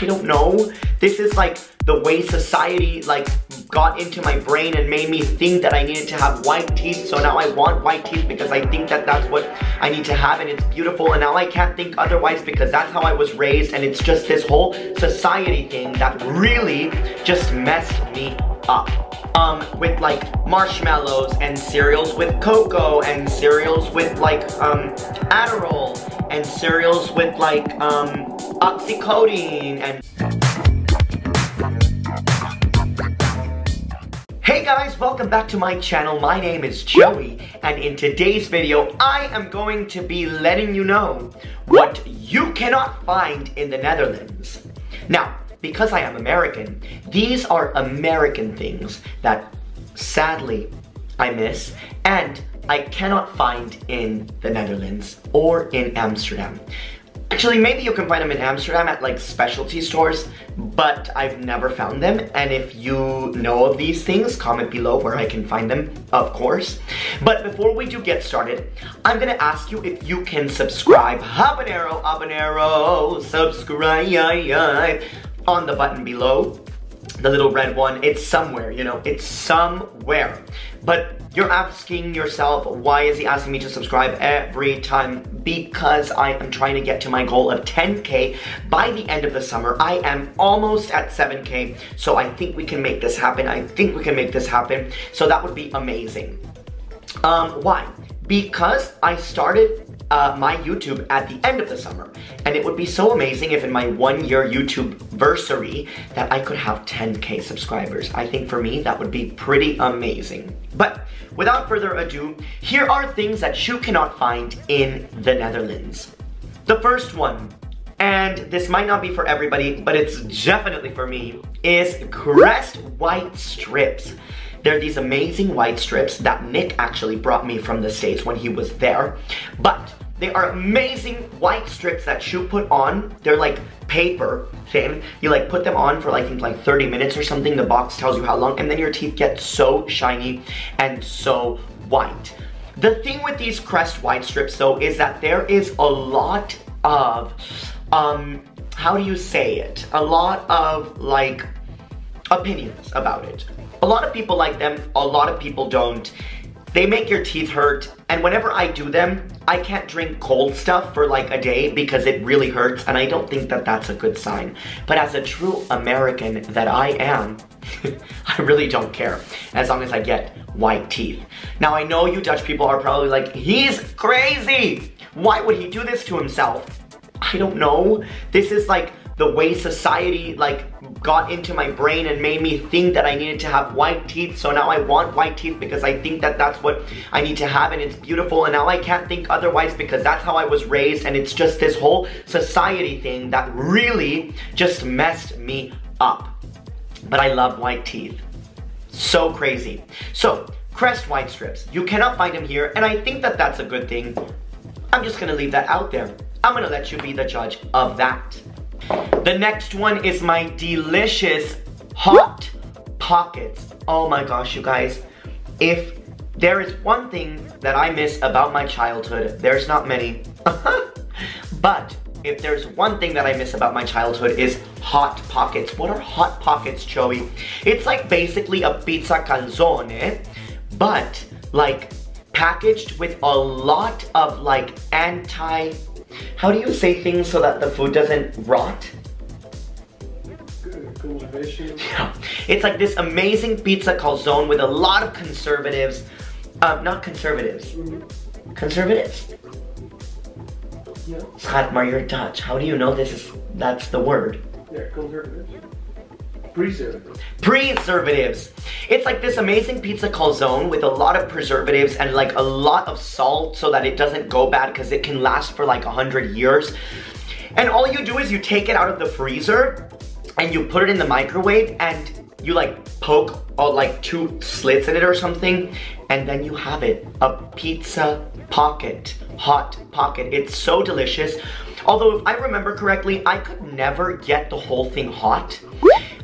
I don't know. This is like the way society like got into my brain and made me think that I needed to have white teeth. So now I want white teeth because I think that that's what I need to have and it's beautiful. And now I can't think otherwise because that's how I was raised. And it's just this whole society thing that really just messed me up. Um, with like marshmallows and cereals with cocoa and cereals with like um, Adderall and cereals with like um, oxycodone and Hey guys, welcome back to my channel. My name is Joey, and in today's video, I am going to be letting you know what you cannot find in the Netherlands. Now, because I am American, these are American things that sadly I miss and I cannot find in the Netherlands or in Amsterdam. Actually, maybe you can find them in Amsterdam at like specialty stores, but I've never found them. And if you know of these things, comment below where I can find them, of course. But before we do get started, I'm gonna ask you if you can subscribe. Habanero, habanero, subscribe on the button below the little red one, it's somewhere, you know, it's somewhere. But you're asking yourself, why is he asking me to subscribe every time? Because I am trying to get to my goal of 10K by the end of the summer. I am almost at 7K, so I think we can make this happen. I think we can make this happen. So that would be amazing. Um, why? Because I started uh, my YouTube at the end of the summer. And it would be so amazing if in my one year YouTube versary that I could have 10k subscribers. I think for me that would be pretty amazing. But without further ado, here are things that you cannot find in the Netherlands. The first one, and this might not be for everybody, but it's definitely for me, is Crest White Strips. They're these amazing white strips that Nick actually brought me from the States when he was there. But they are amazing white strips that you put on. They're like paper thin. You like put them on for like, I think like 30 minutes or something. The box tells you how long and then your teeth get so shiny and so white. The thing with these Crest white strips though is that there is a lot of, um, how do you say it? A lot of like opinions about it. A lot of people like them, a lot of people don't. They make your teeth hurt, and whenever I do them, I can't drink cold stuff for like a day because it really hurts, and I don't think that that's a good sign. But as a true American that I am, I really don't care as long as I get white teeth. Now I know you Dutch people are probably like, he's crazy! Why would he do this to himself? I don't know. This is like the way society like got into my brain and made me think that I needed to have white teeth. So now I want white teeth because I think that that's what I need to have and it's beautiful. And now I can't think otherwise because that's how I was raised. And it's just this whole society thing that really just messed me up. But I love white teeth. So crazy. So, Crest white strips. You cannot find them here and I think that that's a good thing. I'm just gonna leave that out there. I'm gonna let you be the judge of that. The next one is my delicious Hot Pockets. Oh my gosh, you guys. If there is one thing that I miss about my childhood, there's not many. but if there's one thing that I miss about my childhood is Hot Pockets. What are Hot Pockets, Joey? It's like basically a pizza calzone, but like packaged with a lot of like anti how do you say things so that the food doesn't rot? Yeah. It's like this amazing pizza calzone with a lot of conservatives. Uh, not conservatives. Mm-hmm. Conservatives? Yeah. Schat, maar you're Dutch. How do you know this is, that's the word? Yeah, conservatives. Preservatives. Preservatives. It's like this amazing pizza calzone with a lot of preservatives and like a lot of salt so that it doesn't go bad because it can last for like a hundred years. And all you do is you take it out of the freezer and you put it in the microwave and you like poke all like two slits in it or something and then you have it a pizza pocket hot pocket it's so delicious although if i remember correctly i could never get the whole thing hot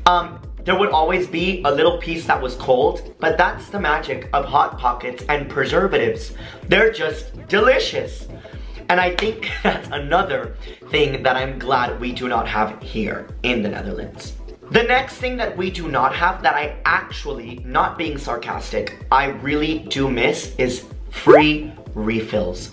um, there would always be a little piece that was cold, but that's the magic of Hot Pockets and preservatives. They're just delicious. And I think that's another thing that I'm glad we do not have here in the Netherlands. The next thing that we do not have that I actually, not being sarcastic, I really do miss is free refills.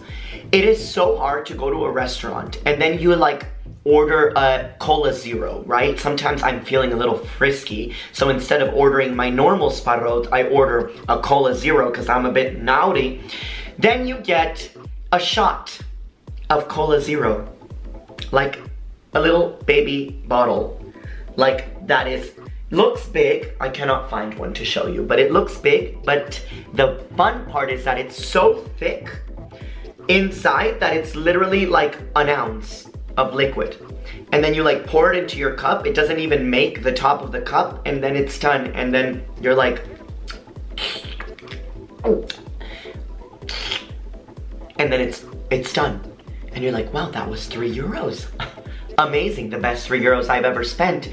It is so hard to go to a restaurant and then you like order a cola zero, right? Sometimes I'm feeling a little frisky, so instead of ordering my normal Spa Rood, I order a cola zero because I'm a bit naughty. Then you get a shot of cola zero, like a little baby bottle, like that is looks big. I cannot find one to show you, but it looks big. But the fun part is that it's so thick inside that it's literally like an ounce of liquid. And then you like pour it into your cup. It doesn't even make the top of the cup and then it's done. And then you're like, and then it's, it's done. And you're like, wow, that was three euros. Amazing, the best three euros I've ever spent.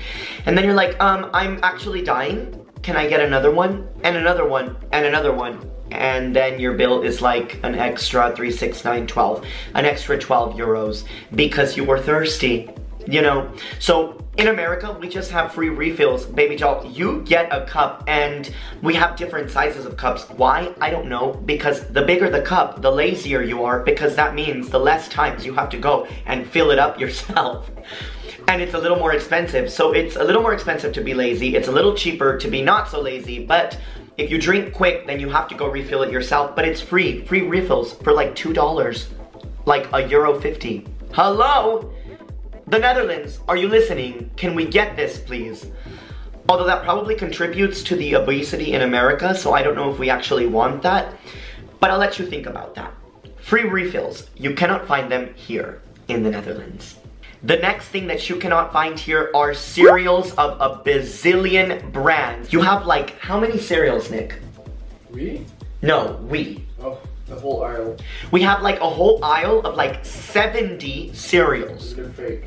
And then you're like, um, I'm actually dying. Can I get another one? And another one, and another one and then your bill is like an extra 3, 6, 9, 12, an extra 12 euros because you were thirsty, you know? So in America, we just have free refills. Baby doll, you get a cup and we have different sizes of cups. Why? I don't know. Because the bigger the cup, the lazier you are because that means the less times you have to go and fill it up yourself. and it's a little more expensive. So it's a little more expensive to be lazy. It's a little cheaper to be not so lazy, but if you drink quick, then you have to go refill it yourself, but it's free. Free refills for like $2, like a euro 50. Hello? The Netherlands, are you listening? Can we get this, please? Although that probably contributes to the obesity in America, so I don't know if we actually want that. But I'll let you think about that. Free refills, you cannot find them here in the Netherlands. The next thing that you cannot find here are cereals of a bazillion brands. You have like, how many cereals, Nick? We? No, we. Oh, the whole aisle. We have like a whole aisle of like 70 cereals. They're fake.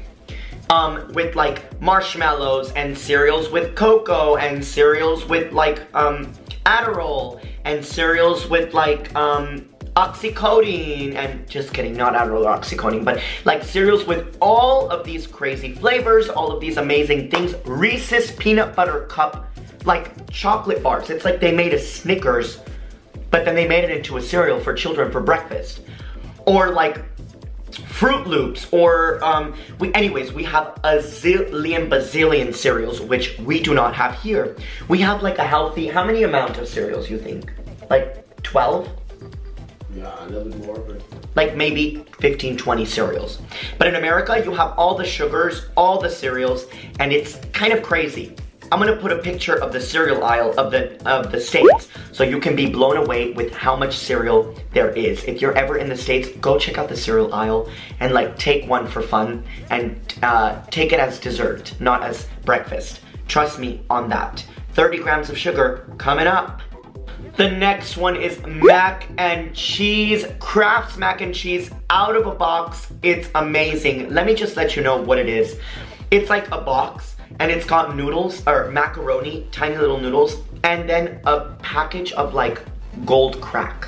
Um, with like marshmallows and cereals with cocoa and cereals with like um, Adderall and cereals with like um, oxycodone and just kidding not Adderall or oxycodone but like cereals with all of these crazy flavors all of these amazing things Reese's peanut butter cup like chocolate bars it's like they made a Snickers but then they made it into a cereal for children for breakfast or like Froot Loops, or, um, we, anyways, we have a zillion bazillion cereals, which we do not have here. We have like a healthy, how many amount of cereals you think? Like 12? Like maybe 15, 20 cereals. But in America, you have all the sugars, all the cereals, and it's kind of crazy. I'm gonna put a picture of the cereal aisle of the of the States so you can be blown away with how much cereal there is. If you're ever in the States, go check out the cereal aisle and like take one for fun and uh, take it as dessert, not as breakfast. Trust me on that. 30 grams of sugar coming up. The next one is mac and cheese, Kraft's mac and cheese out of a box. It's amazing. Let me just let you know what it is. It's like a box and it's got noodles or macaroni, tiny little noodles, and then a package of like gold crack.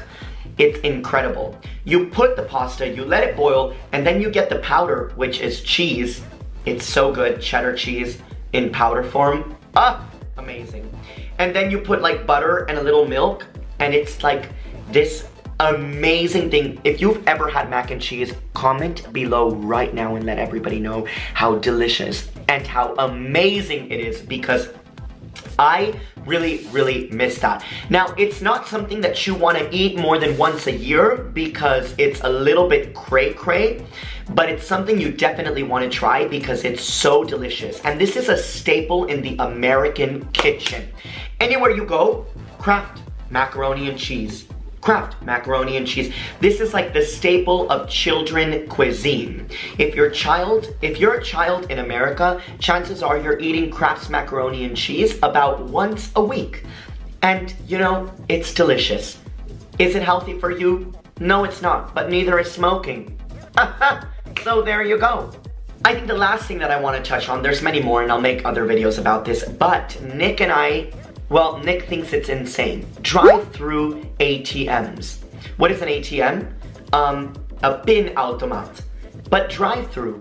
It's incredible. You put the pasta, you let it boil, and then you get the powder, which is cheese. It's so good, cheddar cheese in powder form. Ah, amazing. And then you put like butter and a little milk and it's like this amazing thing. If you've ever had mac and cheese, comment below right now and let everybody know how delicious and how amazing it is because I really, really miss that. Now, it's not something that you want to eat more than once a year because it's a little bit cray-cray, but it's something you definitely want to try because it's so delicious. And this is a staple in the American kitchen. Anywhere you go, Kraft macaroni and cheese. Kraft macaroni and cheese. This is like the staple of children cuisine. If your child, if you're a child in America, chances are you're eating Kraft's macaroni and cheese about once a week. And you know, it's delicious. Is it healthy for you? No, it's not, but neither is smoking. so there you go. I think the last thing that I want to touch on, there's many more and I'll make other videos about this, but Nick and I well, Nick thinks it's insane. Drive-through ATMs. What is an ATM? Um, a pinautomaat, but drive-through.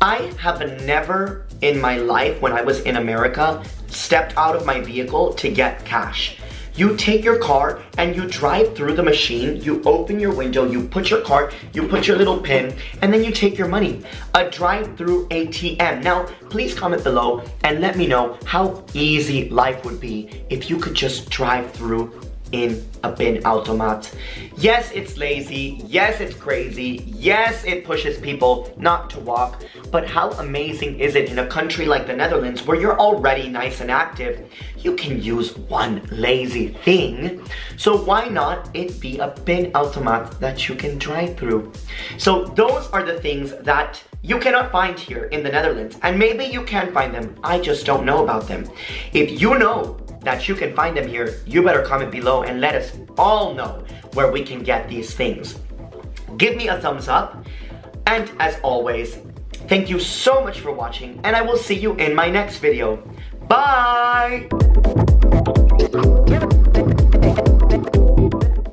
I have never in my life when I was in America stepped out of my vehicle to get cash. You take your car and you drive through the machine, you open your window, you put your card, you put your little pin, and then you take your money. A drive-through ATM. Now, please comment below and let me know how easy life would be if you could just drive through in a pinautomaat. Yes, it's lazy. Yes, it's crazy. Yes, it pushes people not to walk. But how amazing is it in a country like the Netherlands where you're already nice and active? You can use one lazy thing. So why not it be a pinautomaat that you can drive through? So those are the things that you cannot find here in the Netherlands. And maybe you can find them. I just don't know about them. If you know that you can find them here, you better comment below and let us all know where we can get these things. Give me a thumbs up, and as always, thank you so much for watching, and I will see you in my next video. Bye!